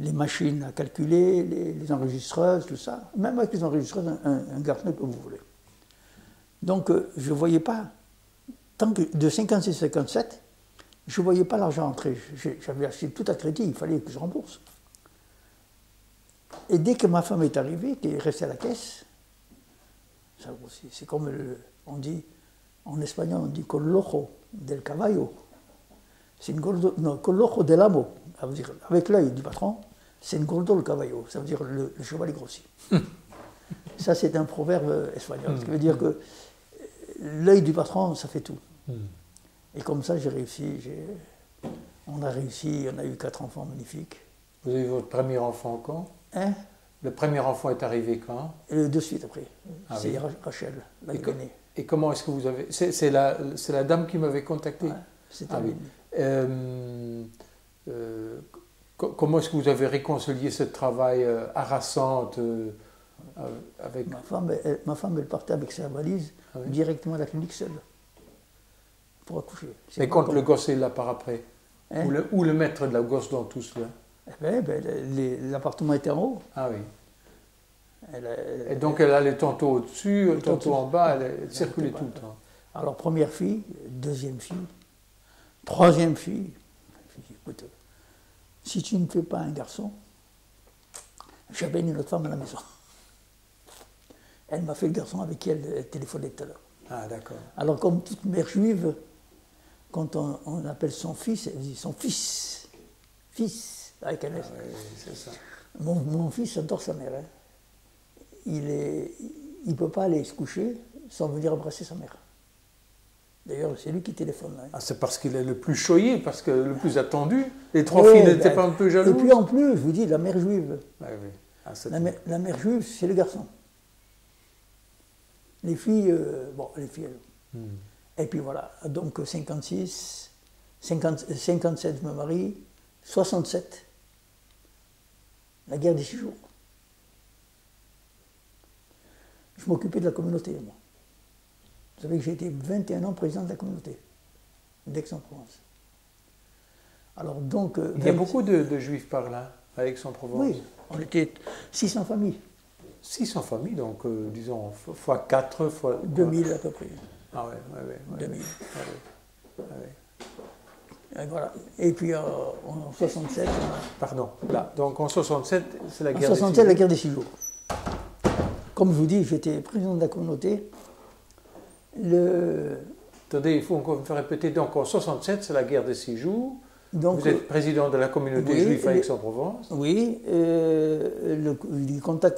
les machines à calculer, les, enregistreuses, tout ça. Même avec les enregistreuses, un, un garçon que vous voulez. Donc, euh, je ne voyais pas, tant que de 56 à 57, je ne voyais pas l'argent entrer. J'avais acheté tout à crédit, il fallait que je rembourse. Et dès que ma femme est arrivée, qui est restée à la caisse, c'est comme on dit, en espagnol, on dit lojo del caballo. C'est une non, lojo del amo. Ça veut dire, avec l'œil du patron, c'est une gordo le caballo. Ça veut dire le, cheval est grossi. ça, c'est un proverbe espagnol. Ce qui veut dire que l'œil du patron, ça fait tout. Et comme ça, j'ai réussi. On a réussi, on a eu quatre enfants magnifiques. Vous avez eu votre premier enfant quand? Hein? Le premier enfant est arrivé quand? Et De suite après. Ah c'est Rachel, la et, et comment est-ce que vous avez. C'est la, la, dame qui m'avait contacté? C'est ah, oui. Euh, euh, comment est-ce que vous avez réconcilié ce travail euh, harassant avec. Ma femme, elle, ma femme, elle partait avec sa valise ah directement à la clinique seule pour accoucher. Mais quand le gosse est là par après hein ou, le, maître de la gosse dans tout cela eh ben, ben, L'appartement était en haut. Ah oui. et donc elle allait tantôt au-dessus, tantôt en bas, elle, circulait tout le temps. Alors première fille, deuxième fille, troisième fille. écoute, si tu ne fais pas un garçon, j'avais une autre femme à la maison. Elle m'a fait le garçon avec qui elle téléphonait tout à l'heure. Ah d'accord. Alors comme toute mère juive, quand on, appelle son fils, elle dit son fils. Fils, avec un. Ah mon, fils adore sa mère. Hein. Il ne il peut pas aller se coucher sans venir embrasser sa mère. D'ailleurs, c'est lui qui téléphone. Hein. Ah, c'est parce qu'il est le plus choyé, parce que le plus attendu. Les trois filles n'étaient ben, pas un peu jalouses. Et puis en plus, je vous dis, la mère juive. Ah ah, la, mère, juive, c'est le garçon. Les filles, euh, bon, les filles. Hmm. Et puis voilà, donc 56, 57 je me marie, 67, la guerre des six jours. Je m'occupais de la communauté, moi. Vous savez que j'ai été 21 ans président de la communauté d'Aix-en-Provence. Alors donc... Euh, Il y a beaucoup de, juifs par là, à Aix-en-Provence Oui, on était 600 familles. 600 familles, donc euh, disons fois 4, fois... 2000 à peu près. Ah ouais, ouais, ouais. 2000. Et voilà. Et puis euh, en 67. Pardon, là. Donc en 67, c'est la guerre en 67, la guerre des six jours. Comme je vous dis, j'étais président de la communauté. Le... Attendez, il faut encore me faire répéter. Donc en 67, c'est la guerre des six jours. Donc, Vous êtes président de la communauté juive à Aix-en-Provence Oui, euh, le,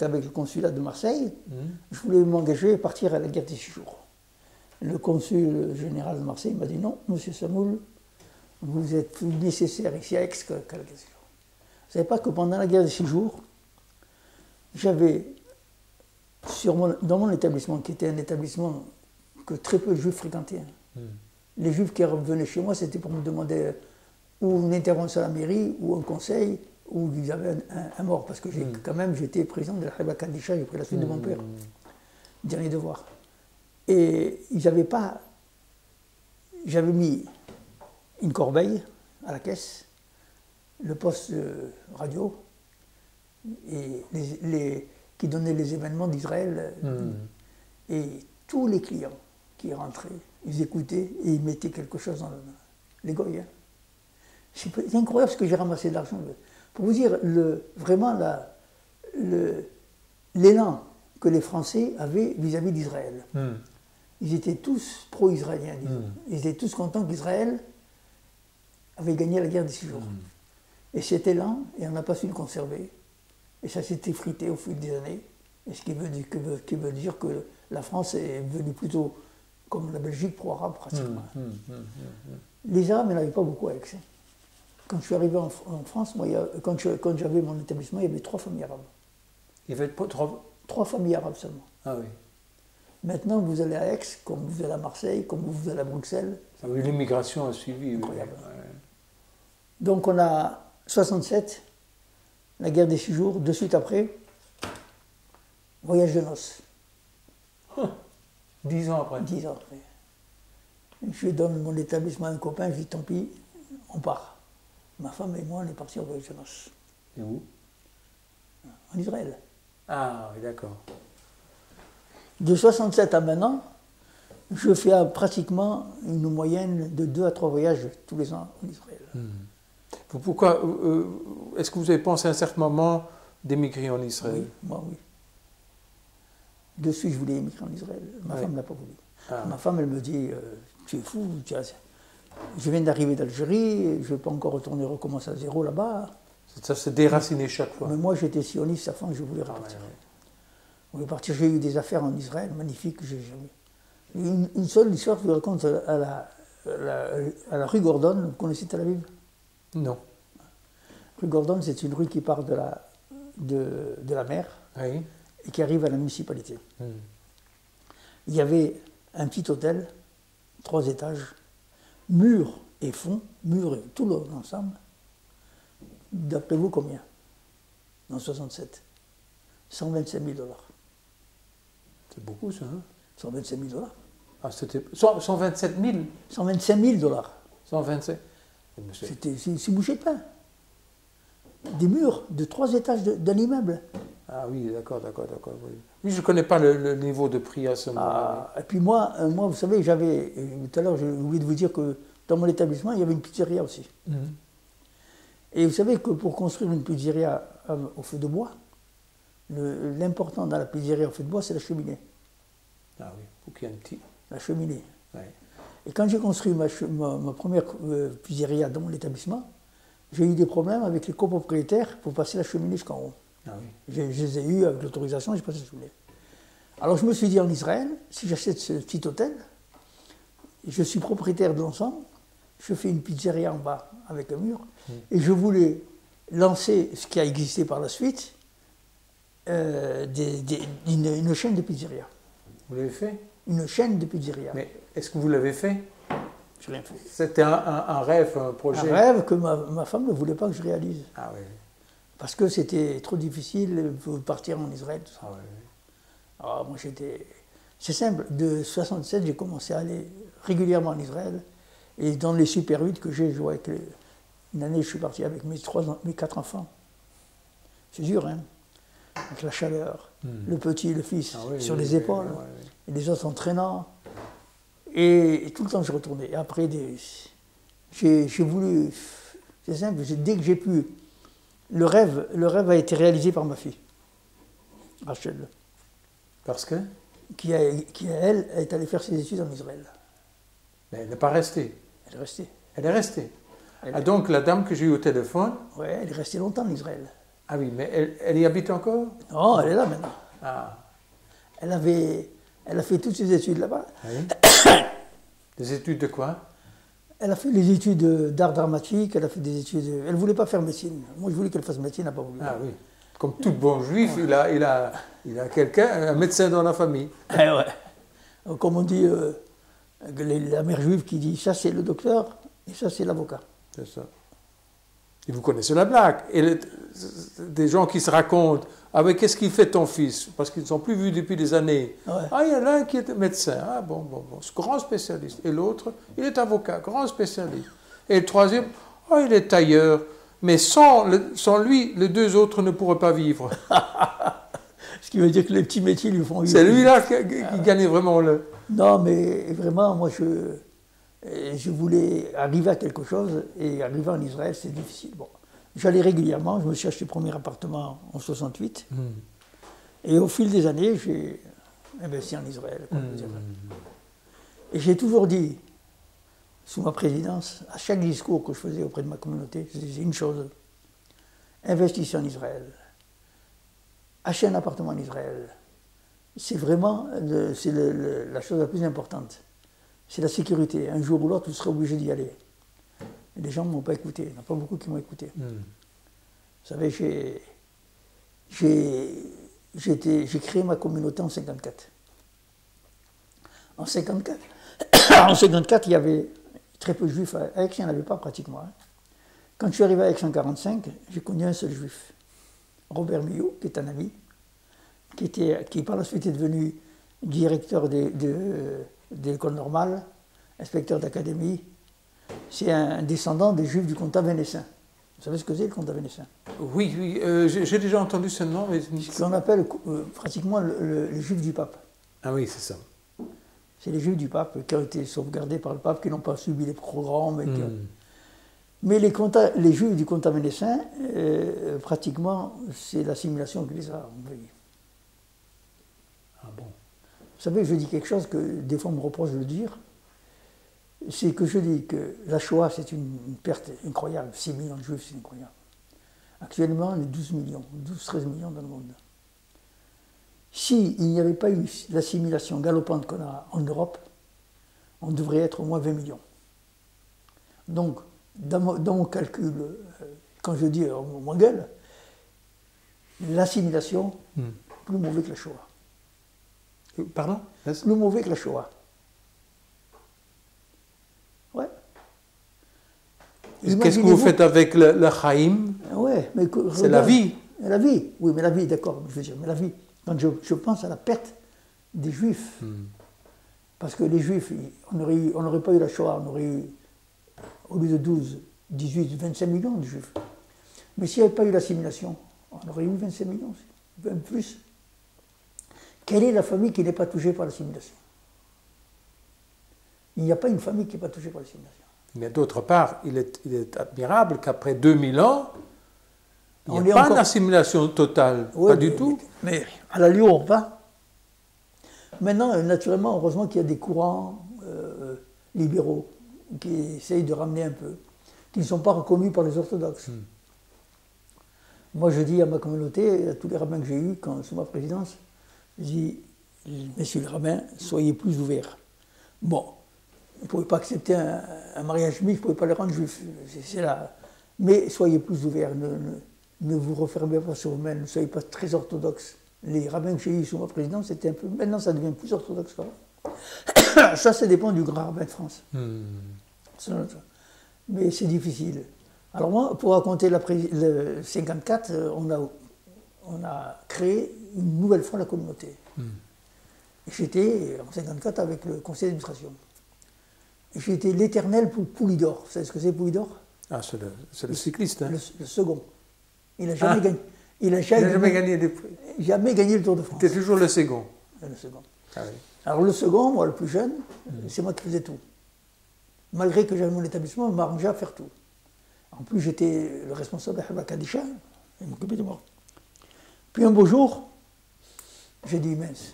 avec le consulat de Marseille, hmm. je voulais m'engager et partir à la guerre des six jours. Le consul général de Marseille m'a dit non, monsieur Samoul, vous êtes plus nécessaire ici à Aix qu'à la guerre des six jours. Vous ne savez pas que pendant la guerre des six jours, j'avais dans mon établissement, qui était un établissement que très peu de juifs fréquentaient, hmm. les juifs qui revenaient chez moi, c'était pour me demander ou une intervention à la mairie, ou un conseil, ou ils avaient un, mort, parce que j'ai, hmm. quand même j'étais président de la Khayba Kadisha, j'ai pris la suite de mon père. Hmm. Dernier devoir. Et ils n'avaient pas. J'avais mis une corbeille à la caisse, le poste radio, et les, qui donnait les événements d'Israël. Hmm. Et tous les clients qui rentraient, ils écoutaient et ils mettaient quelque chose dans le, les. Hein. C'est incroyable ce que j'ai ramassé de l'argent. Pour vous dire le, vraiment l'élan que les Français avaient vis-à-vis d'Israël. Hmm ils étaient tous pro-israéliens, disons. Hmm. Ils étaient tous contents qu'Israël avait gagné la guerre des six jours. Hmm. Et c'était lent, et on n'a pas su le conserver. Et ça s'est effrité au fil des années. Et ce qui veut, dire, que, la France est devenue plutôt comme la Belgique pro-arabe, pratiquement. Hmm, Les Arabes, il n'y en avait pas beaucoup avec ça. Quand je suis arrivé en, France, moi, quand, j'avais mon établissement, il y avait trois familles arabes. Il y avait trois... Trois familles arabes seulement. Ah oui. Maintenant, vous allez à Aix, comme vous allez à Marseille, comme vous allez à Bruxelles. L'immigration a suivi. Incroyable. Donc on a 67, la guerre des six jours, de suite après, voyage de noces. Dix ans après. Dix ans après. Je donne mon établissement à un copain, je dis tant pis, on part. Ma femme et moi, on est partis au voyage. Et où? En Israël. Ah, oui, d'accord. De 67 à maintenant, je fais pratiquement une moyenne de deux à trois voyages tous les ans en Israël. Hmm. Pourquoi euh, Est-ce que vous avez pensé à un certain moment d'émigrer en Israël? Oui, moi oui. De suite, je voulais émigrer en Israël. Ma femme n'a pas voulu. Ah. Ma femme, elle me dit euh, Tu es fou, je viens d'arriver d'Algérie, je ne vais pas encore retourner recommencer à zéro là-bas. Ça s'est déraciné chaque fois. Mais moi, j'étais sioniste à fond, je voulais repartir. Je voulais partir. J'ai eu des affaires en Israël magnifiques que j'ai jamais. Une, une, seule histoire que je vous raconte à la, à la, rue Gordon. Vous connaissez Tel Aviv? Non. Rue Gordon, c'est une rue qui part de la, de, de la mer oui. Et qui arrive à la municipalité. Hmm. Il y avait un petit hôtel, trois étages, mur et fond, mur et tout l'ensemble. D'après vous, combien? En 67 125 000 dollars. C'est beaucoup ça, hein? 125 000 dollars. Ah, c'était 127 000 125 000 dollars. 127 C'était c'est bouché de pain. Des murs de trois étages d'un immeuble. Ah oui, d'accord, d'accord, d'accord. Oui. je ne connais pas le, niveau de prix à ce moment-là. Ah, et puis moi, euh, moi, vous savez, j'avais, euh, tout à l'heure, j'ai oublié de vous dire que dans mon établissement, il y avait une pizzeria aussi. Mhm. Et vous savez que pour construire une pizzeria euh, au feu de bois, l'important dans la pizzeria au feu de bois, c'est la cheminée. Ah oui, faut qu'il y ait un petit. La cheminée. Et quand j'ai construit ma, ma, première euh, pizzeria dans mon établissement, j'ai eu des problèmes avec les copropriétaires pour passer la cheminée jusqu'en haut. Ah oui. Je, les ai eus avec l'autorisation, j'ai passé la cheminée. Alors je me suis dit en Israël, si j'achète ce petit hôtel, je suis propriétaire de l'ensemble, je fais une pizzeria en bas avec un mur, hmm. et je voulais lancer ce qui a existé par la suite, euh, une, chaîne de pizzeria. Vous l'avez fait? Une chaîne de pizzeria. Mais est-ce que vous l'avez fait? Je. C'était un, rêve, un projet? Un rêve que ma, femme ne voulait pas que je réalise. Ah oui. Parce que c'était trop difficile de partir en Israël. Tout ça. Ah. Alors moi j'étais... C'est simple, de 67 j'ai commencé à aller régulièrement en Israël. Et dans les Super 8 que j'ai joué avec Une année je suis parti avec mes, trois, mes quatre enfants. C'est dur, hein avec la chaleur, hmm. le petit, le fils ah sur les épaules, et les autres entraînant. Et, tout le temps je retournais. Et après, j'ai voulu, c'est simple, dès que j'ai pu, le rêve, le rêve a été réalisé par ma fille, Rachel. Parce que? Qui, a, qui elle, est allée faire ses études en Israël. Mais elle n'est pas restée. Elle est restée. Elle est restée. ah, donc la dame que j'ai eue au téléphone Oui, elle est restée longtemps en Israël. Ah oui, mais elle, y habite encore? Non, elle est là maintenant. Ah. Elle, avait, elle a fait toutes ses études là-bas. Oui. des études de quoi? Elle a fait des études d'art dramatique, elle a fait des études... Elle ne voulait pas faire médecine. Moi, je voulais qu'elle fasse médecine, elle n'a pas voulu. Ah oui. Comme tout bon juif, il a, il a, il a quelqu'un, un médecin dans la famille. Eh ouais. Comme on dit, euh, la mère juive qui dit, ça c'est le docteur et ça c'est l'avocat. C'est ça. Et vous connaissez la blague. Et des gens qui se racontent Ah, mais qu'est-ce qu'il fait ton fils? Parce qu'ils ne sont plus vus depuis des années. Ah, il y en a un qui est médecin. Ah, bon, bon, bon. Grand spécialiste. Et l'autre, il est avocat, grand spécialiste. Et le troisième, ah, il est tailleur. Mais sans, sans lui, les deux autres ne pourraient pas vivre. Ce qui veut dire que les petits métiers lui font C'est lui-là qui, qui gagnait vraiment le. Non, mais vraiment, moi, je je voulais arriver à quelque chose, et arriver en Israël, c'est difficile. Bon, J'allais régulièrement, je me suis acheté le premier appartement en 68, hmm. et au fil des années, j'ai investi en Israël. Hmm. Et j'ai toujours dit, sous ma présidence, à chaque discours que je faisais auprès de ma communauté, je disais une chose, investissez en Israël, achetez un appartement en Israël. C'est vraiment la chose la plus importante c'est la sécurité. Un jour ou l'autre, vous serez obligé d'y aller. Les gens ne m'ont pas écouté. Il n'y en a pas beaucoup qui m'ont écouté. Hmm. Vous savez, j'ai, j'ai, créé ma communauté en 54. En 54, en 54, il y avait très peu de juifs à Aix, il n'y en avait pas pratiquement. Hein. Quand je suis arrivé à Aix en 45, j'ai connu un seul juif, Robert Millot, qui est un ami, qui, était, qui par la suite est devenu directeur des, de, d'école normale, inspecteur d'académie. C'est un descendant des juifs du comtat vénécin. Vous savez ce que c'est le comte vénétien Oui, oui, euh, j'ai déjà entendu ce nom. Mais... Ce qu'on appelle euh, pratiquement les juifs du pape. Ah oui, c'est ça. C'est les juifs du pape qui ont été sauvegardés par le pape, qui n'ont pas subi les programmes. Hmm. Mais les, les juifs du comte vénétien, euh, pratiquement, c'est l'assimilation qui les a envahis. Ah bon Vous savez, je dis quelque chose que des fois on me reproche de le dire c'est que je dis que la Shoah, c'est une, perte incroyable. 6 millions de juifs, c'est incroyable. Actuellement, on est 12 millions, 12-13 millions dans le monde. S'il n'y avait pas eu l'assimilation galopante qu'on a en Europe, on devrait être au moins 20 millions. Donc, dans mon, calcul, euh, quand je dis euh, moins gueule, l'assimilation, hmm. plus mauvais que la Shoah. Pardon? Plus mauvais que la Shoah? Qu'est-ce que vous faites avec le, le Ouais, C'est la vie. La vie, oui, mais la vie, d'accord, je veux dire, mais la vie. Quand je, pense à la perte des Juifs, hmm. parce que les Juifs, on n'aurait pas eu la Shoah, on aurait eu, au lieu de 12, 18, 25 millions de Juifs. Mais s'il n'y avait pas eu l'assimilation, on aurait eu 25 millions, même plus. Quelle est la famille qui n'est pas touchée par l'assimilation Il n'y a pas une famille qui n'est pas touchée par l'assimilation. Mais d'autre part, il est, admirable qu'après 2000 ans, il n'y ait pas d'assimilation totale, pas du tout. Mais à la Lyon, on va. Maintenant, naturellement, heureusement qu'il y a des courants euh, libéraux qui essayent de ramener un peu, qui ne sont pas reconnus par les orthodoxes. Hmm. Moi, je dis à ma communauté, à tous les rabbins que j'ai eus quand, sous ma présidence, je dis, messieurs les rabbins, soyez plus ouverts. Bon, vous ne pouvez pas accepter un, mariage juif, vous ne pouvez pas le rendre juif. C'est là. Mais soyez plus ouverts, ne, vous refermez pas sur vous-même, ne soyez pas très orthodoxes. Les rabbins que j'ai eus sous ma présidence, c'était un peu. Maintenant, ça devient plus orthodoxe Ça, ça dépend du grand rabbin de France. Hmm. Mais c'est difficile. Alors, moi, pour raconter la le 54, euh, on a, on a créé une nouvelle fois la communauté. Hmm. J'étais en 54 avec le conseil d'administration. Été l'éternel pour Poulidor. Vous savez ce que c'est Poulidor? Ah, c'est le, cycliste. Hein. Le, second. Il n'a jamais, ah. gagné. Il a jamais, gagné des... jamais gagné le Tour de France. C'était toujours le second. Le second. Ah Alors le second, moi le plus jeune, mm. c'est moi qui faisais tout. Malgré que j'avais mon établissement, on m'arrangeait à faire tout. En plus, j'étais le responsable de Kadisha, il m'occupait de moi. Puis un beau jour, j'ai dit, mince,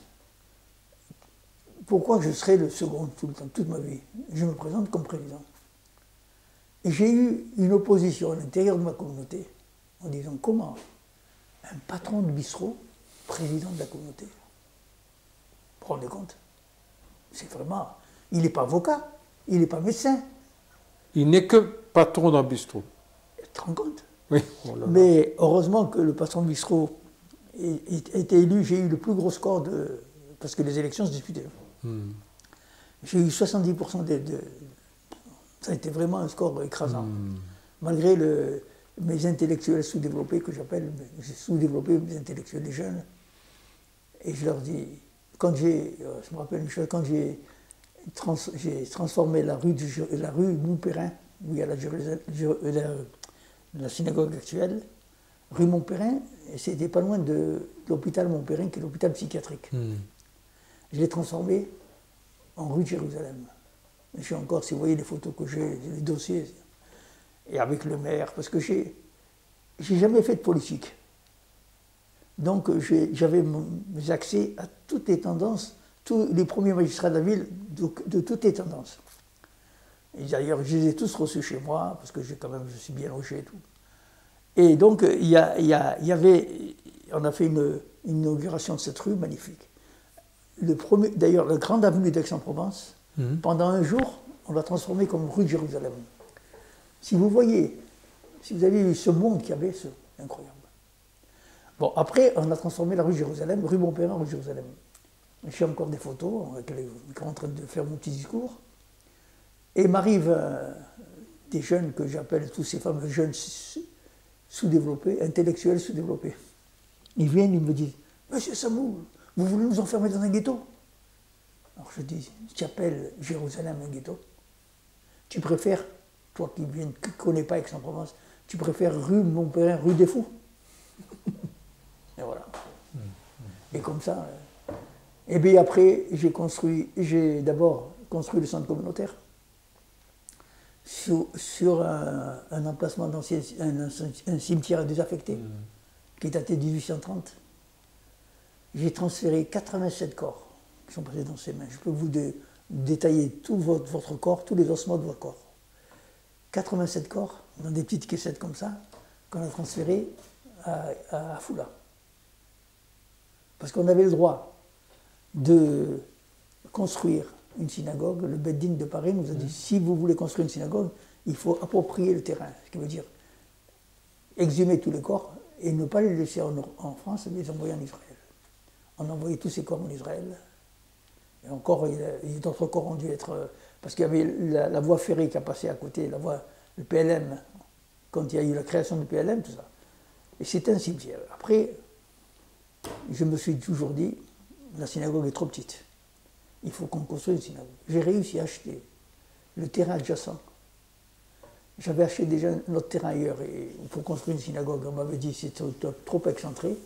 pourquoi je serai le second tout le temps, toute ma vie? Je me présente comme président. Et j'ai eu une opposition à l'intérieur de ma communauté en disant comment un patron de bistrot, président de la communauté Vous vous rendez compte? C'est vraiment. Il n'est pas avocat, il n'est pas médecin. Il n'est que patron d'un bistrot. Tu te rends compte? Oui. Oh Mais heureusement que le patron de bistrot été élu, j'ai eu le plus gros score de. Parce que les élections se disputaient. Hmm. J'ai eu 70% de, Ça a été vraiment un score écrasant. Hmm. Malgré le, mes intellectuels sous-développés, que j'appelle sous-développés, mes intellectuels des jeunes. Et je leur dis, quand j'ai, euh, je me rappelle une chose, quand j'ai transformé la rue, du, la rue où il y a la, la, synagogue actuelle, rue Montperrin, c'était pas loin de, l'hôpital Montperrin, qui est l'hôpital psychiatrique. Hmm. Je l'ai transformé en rue de Jérusalem. Je suis encore, si vous voyez les photos que j'ai, les dossiers, et avec le maire, parce que j'ai, j'ai jamais fait de politique. Donc j'avais mes accès à toutes les tendances, tous les premiers magistrats de la ville de, toutes les tendances. Et d'ailleurs, je les ai tous reçus chez moi, parce que j'ai quand même, je suis bien logé et tout. Et donc, il y, a, il y, avait, on a fait une inauguration de cette rue magnifique d'ailleurs, la grande avenue d'Aix-en-Provence, mhm. pendant un jour, on l'a transformée comme rue de Jérusalem. Si vous voyez, si vous avez vu ce monde qu'il y avait, c'est incroyable. Bon, après, on a transformé la rue de Jérusalem, rue Montpellier rue de Jérusalem. J'ai encore des photos, on est en train de faire mon petit discours. Et m'arrive euh, des jeunes que j'appelle tous ces fameux jeunes sous-développés, intellectuels sous-développés. Ils viennent, ils me disent Monsieur Samoul, vous voulez nous enfermer dans un ghetto? Alors je dis, tu appelles Jérusalem un ghetto Tu préfères, toi qui ne connais pas Aix-en-Provence, tu préfères rue Montpellier, rue des Fous Et voilà. Et comme ça. euh, Et bien après, j'ai construit, j'ai d'abord construit le centre communautaire sur, sur un, un emplacement d'ancien, un, un cimetière désaffecté qui datait de 1830. J'ai transféré 87 corps qui sont passés dans ses mains. Je peux vous dé- détailler tout votre, votre corps, tous les ossements de votre corps. 87 corps dans des petites caissettes comme ça qu'on a transférés à, à, à Foula. Parce qu'on avait le droit de construire une synagogue. Le Beddin de Paris nous a dit si vous voulez construire une synagogue, il faut approprier le terrain. Ce qui veut dire exhumer tous les corps et ne pas les laisser en, en France, mais les envoyer en Israël. On a envoyé tous ces corps en Israël. Et encore, d'autres corps ont dû être. euh, Parce qu'il y avait la, la voie ferrée qui a passé à côté, la voie, le PLM, quand il y a eu la création du PLM, tout ça. Et c'était un cimetière. Après, je me suis toujours dit, la synagogue est trop petite. Il faut qu'on construise une synagogue. J'ai réussi à acheter le terrain adjacent. J'avais acheté déjà notre terrain ailleurs et pour construire une synagogue, on m'avait dit que c'était trop, excentré.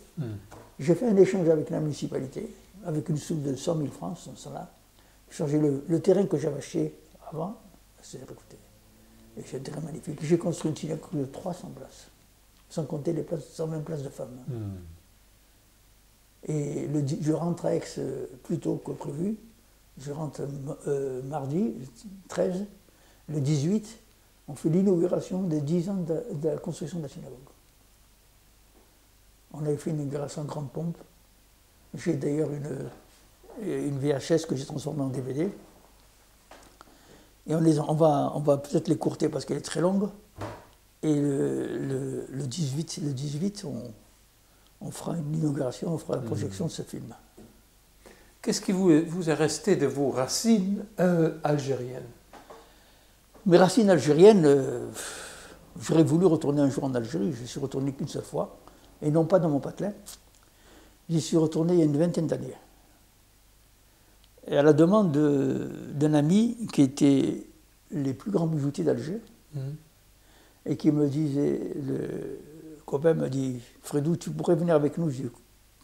J'ai fait un échange avec la municipalité, avec une somme de 100 000 francs, ce ça-là. J'ai changé le, le terrain que j'avais acheté avant, c'est. Et c'est un terrain magnifique. J'ai construit une synagogue de 300 places, sans compter les places, 120 places de femmes. Et le di- je rentre à Aix euh, plus tôt que prévu. Je rentre euh, mardi 13. Le 18, on fait l'inauguration des 10 ans de, la construction de la synagogue. On avait fait une inauguration en grande pompe. J'ai d'ailleurs une, une VHS que j'ai transformée en DVD. Et on, les, on va, on va peut-être l'écourter parce qu'elle est très longue. Et le, le- le 18, le 18 on, on fera une inauguration, on fera la projection de ce film. Qu'est-ce qui vous, vous est resté de vos racines euh, algériennes? Mes racines algériennes, euh, j'aurais voulu retourner un jour en Algérie, je suis retourné qu'une seule fois, et non pas dans mon patelin. J'y suis retourné il y a une vingtaine d'années. Et à la demande de- d'un ami qui était les plus grands bijoutiers d'Alger, et qui me disait, le copain me dit, Fredou, tu pourrais venir avec nous Je dis,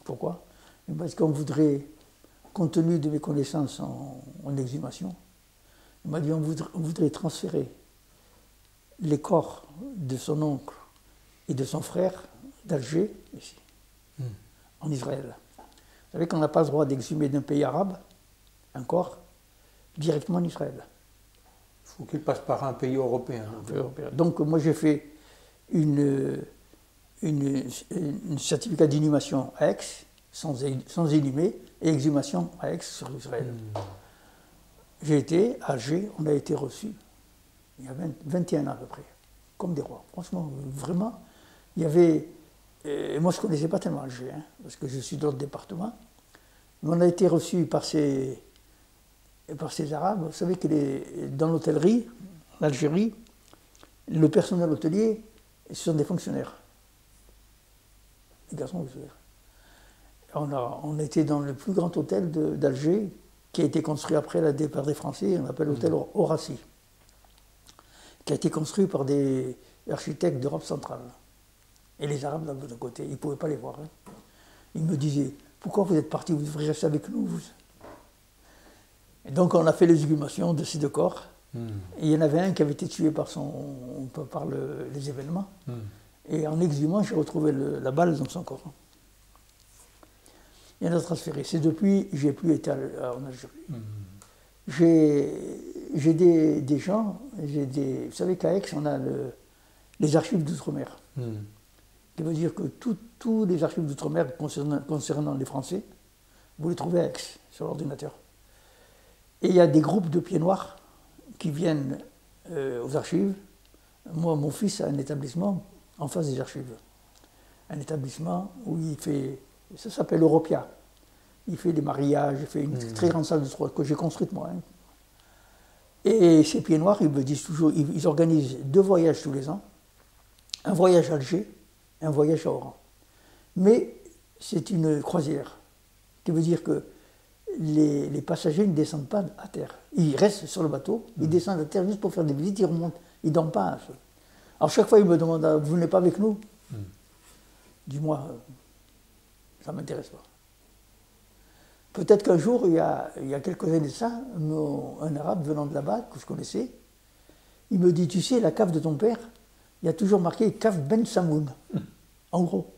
pourquoi? Parce qu'on voudrait, compte tenu de mes connaissances en, en exhumation, il m'a dit, on voudrait, on voudrait transférer les corps de son oncle et de son frère d'Alger, ici, en Israël. Vous savez qu'on n'a pas le droit d'exhumer d'un pays arabe un corps directement en Israël. Il faut qu'il passe par un pays européen. Donc moi j'ai fait une, une, une certificat d'inhumation à Aix, sans, sans inhumer, et exhumation à Aix sur Israël. J'ai été à Alger, on a été reçus, il y a 20 21 ans à peu près, comme des rois. Franchement, vraiment, il y avait... Et moi je ne connaissais pas tellement Alger, hein, parce que je suis d'autres départements, mais on a été reçus par ces, par ces Arabes. Vous savez que les, dans l'hôtellerie, en Algérie, le personnel hôtelier, ce sont des fonctionnaires. Des garçons fonctionnaires. On a, on était dans le plus grand hôtel d'Alger, qui a été construit après la départ des Français, on appelle l'hôtel Horaci, qui a été construit par des architectes d'Europe centrale. Et les Arabes, d'un autre côté, ils ne pouvaient pas les voir. hein. Ils me disaient, pourquoi vous êtes partis, vous devriez rester avec nous. vous? Et donc on a fait les exhumations de ces deux corps. Et il y en avait un qui avait été tué par, son, par le- les événements. Et en exhumant, j'ai retrouvé le- la balle dans son corps. Il y en a transféré. C'est depuis que j'ai plus été en Algérie. J'ai j'ai des, des gens, j'ai des, vous savez qu'à Aix, on a le- les archives d'outre-mer. qui veut dire que tous les archives d'outre-mer concernant, concernant les Français, vous les trouvez à Aix, sur l'ordinateur. Et il y a des groupes de pieds noirs qui viennent euh, aux archives. Moi, mon fils a un établissement en face des archives. Un établissement où il fait, ça s'appelle Europia. Il fait des mariages, il fait une très grande salle de sport que j'ai construite moi. hein. Et ces pieds noirs, ils me disent toujours, ils, ils organisent deux voyages tous les ans. Un voyage à Alger, un voyage à Oran. Mais c'est une croisière, qui veut dire que les, les passagers ne descendent pas à terre. Ils restent sur le bateau, ils descendent à terre juste pour faire des visites, ils remontent, ils ne dorment pas. Alors chaque fois, il me demande, ah, vous venez pas avec nous? Hmm. Dis-moi, ça ne m'intéresse pas. Peut-être qu'un jour, il y, a, il y a quelques années de ça, un arabe venant de là-bas, que je connaissais, il me dit, tu sais, la cave de ton père, il y a toujours marqué cave Ben Samoun, en gros.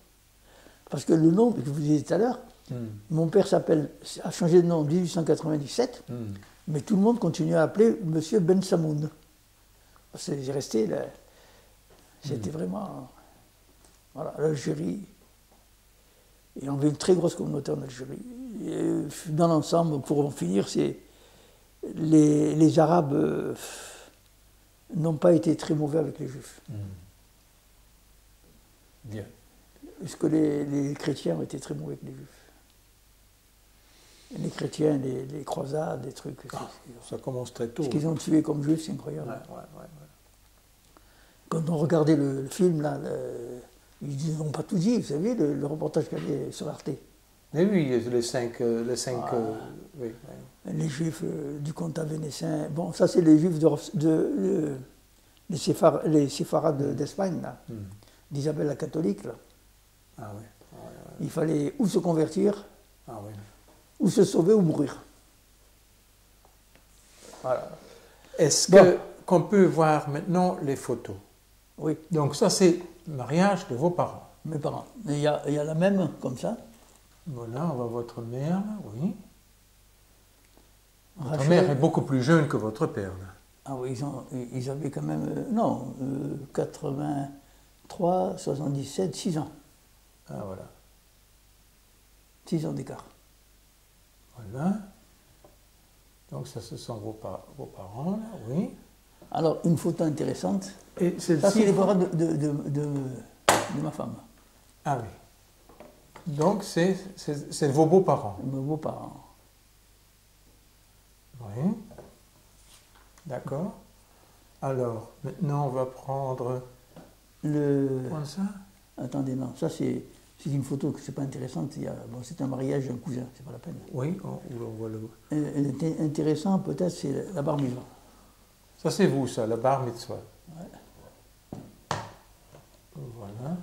Parce que le nom que je vous disais tout à l'heure, hmm. mon père s'appelle, a changé de nom en 1897, hmm. mais tout le monde continue à appeler Monsieur Ben Samoun. C'est resté, c'était hmm. vraiment, voilà, l'Algérie. Et on avait une très grosse communauté en Algérie. dans l'ensemble, pour en finir, c'est les, les, Arabes euh, n'ont pas été très mauvais avec les Juifs. Bien. Est-ce que les, chrétiens ont été très mauvais avec les juifs? Les chrétiens, les, croisades, des trucs. Ah, ça commence très tôt. Ce qu'ils ont tué comme juifs, c'est incroyable. Quand on regardait le, film, là, ils n'ont pas tout dit, vous savez, le, reportage qu'il y avait sur Arte. Mais oui, les cinq. Euh, les, cinq ah. euh, les juifs euh, du comtat vénétien. Bon, ça, c'est les juifs de, de, les, séfarades d'Espagne, là, hmm. d'Isabelle la catholique. Là. Ah Il fallait ou se convertir, ah ou se sauver ou mourir. Est-ce que qu'on peut voir maintenant les photos? Oui. Donc ça c'est le mariage de vos parents. Mes parents. Il y a, il y a la même comme ça? Voilà, on voit votre mère, oui. Votre mère est beaucoup plus jeune que votre père. Ah oui, ils, ils avaient quand même, euh, non, 83, 77, 6 ans. Ah, voilà. 6 ans d'écart. Voilà. Donc ça, ce sont vos, parents, là, oui. Alors, une photo intéressante. Et ça, c'est les parents de, de, de, ma femme. Ah oui. Donc, c'est vos beaux-parents. Mes beaux-parents. Oui. D'accord. Alors, maintenant, on va prendre... Le... Prendre ça? Attendez, non, ça c'est c'est une photo que c'est pas intéressante. bon, c'est un mariage d'un cousin, c'est pas la peine. Oui, on, voit le. Était intéressant, peut-être, c'est la bar mitzvah. Ça, c'est vous, ça, la bar mitzvah. Ouais. Voilà.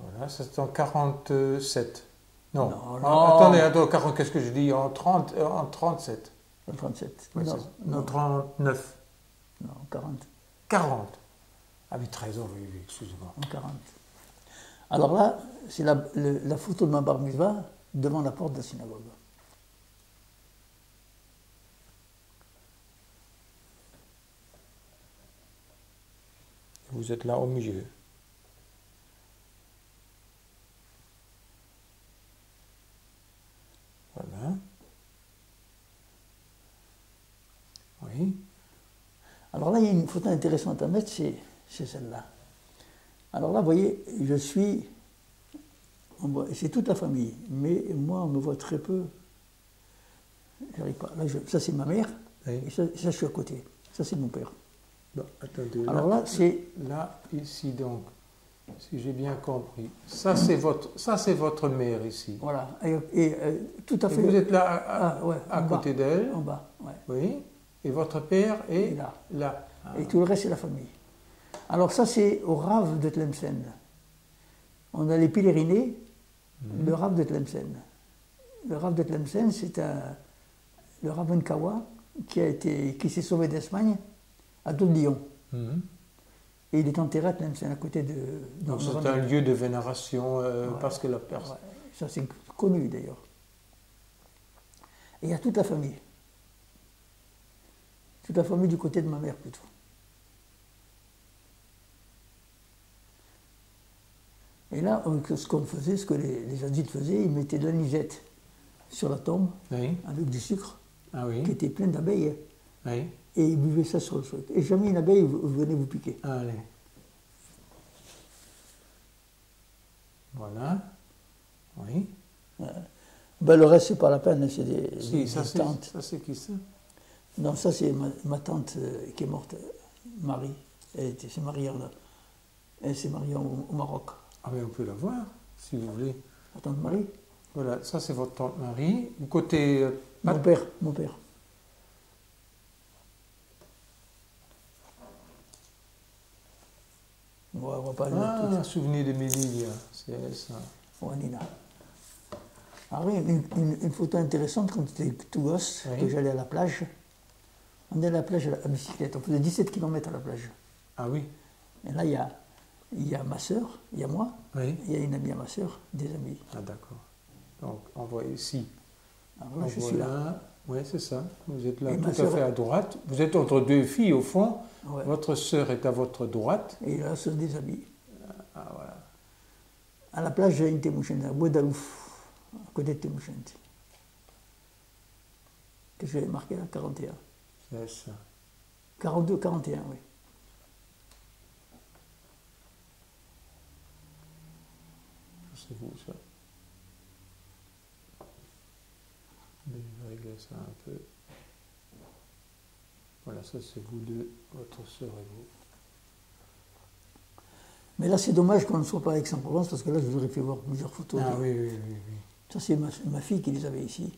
Voilà, c'est en 47. Non, attendez, attendez, qu'est-ce que je dis? En, 30, euh, en 37. En 37. non, non, 39. Non, 40. 40. Ah oui, 13 ans, oui, excusez-moi. 40. Alors là, c'est la, la, photo de ma bar mitzvah devant la porte de la synagogue. Vous êtes là au milieu. Voilà. Oui. Alors là, il y a une photo intéressante à mettre, c'est celle-là. Alors là, vous voyez, je suis. C'est toute la famille, mais moi, on me voit très peu. J'arrive pas. Là, ça, c'est ma mère, et ça, je suis à côté. Ça, c'est mon père. Attendez, Alors là, c'est. Là, ici, donc, si j'ai bien compris, ça, c'est votre, ça, c'est votre mère ici. Voilà, et, euh, tout à fait. vous êtes là, à, ah, côté d'elle En bas, ouais. Oui. Et votre père est là. là. Et tout le reste, c'est la famille. Alors ça, c'est au Rav de Tlemcen. On allait pèleriner mhm. le Rav de Tlemcen. Le Rav de Tlemcen, c'est le Rav Nkawa qui, a été, qui s'est sauvé d'Espagne à Lyon. Mhm. Et il est enterré à Tlemcen, à côté de... c'est un lieu de vénération euh, parce que la personne... Ça, c'est connu d'ailleurs. Et il y a toute la famille. Toute la famille du côté de ma mère plutôt. Et là, ce qu'on faisait, ce que les, les, adultes faisaient, ils mettaient de la nisette sur la tombe avec du sucre ah qui était plein d'abeilles. Et ils buvaient ça sur le truc. Et jamais une abeille venait vous piquer. Allez. Voilà. Oui. Ben, le reste, c'est pas la peine, c'est des, si, ça, tantes. Ça, c'est qui ça? Non, ça, c'est ma, tante euh, qui est morte, Marie. Elle s'est mariée, elle s'est mariée au Maroc. Ah mais on peut la voir, si vous voulez. La tante Marie? Voilà, ça c'est votre tante Marie. Côté... Euh, mon père, mon père. On va, on va pas aller Ah, tout- un souvenir de Mélilia, c'est ça. Ouais, Nina. Ah oui, une, une- une photo intéressante quand j'étais tout gosse, Oui. que j'allais à la plage. On allait à la plage à la- à bicyclette. On faisait 17 km à la plage. Ah oui, Et là, il y a, il y a ma sœur, il y a moi, oui. il y a une amie à ma sœur, des amis. Ah d'accord. Donc on voit ici. Alors là, En je suis là. voilà. Oui, c'est ça. Vous êtes là Et tout à fait à droite. Vous êtes entre deux filles au fond. Ouais. Votre sœur est à votre droite. Et là, ce sont des amis. Ah voilà. À la plage, j'ai une Temouchente, à Guadeloupe, à côté de Temouchente. Que j'avais marqué à 41. C'est ça. 42, 41, oui. C'est vous ça. Je vais régler ça un peu. Voilà, ça c'est vous deux, votre sœur et vous. Mais là, c'est dommage qu'on ne soit pas à Aix-en-Provence, parce que là, je vous aurais fait voir plusieurs photos. Ah oui, oui, oui, oui. Ça, c'est ma, ma fille qui les avait ici.